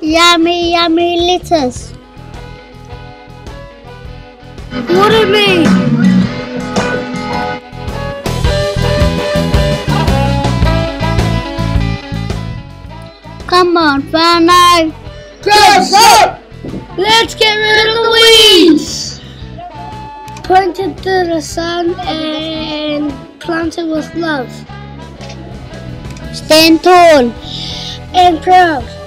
Yummy, yummy lettuce. Water mean? Come on, Fernando. Dress up! Let's get rid of the weeds! Point it to the sun and plant it with love Stand tall. and proud.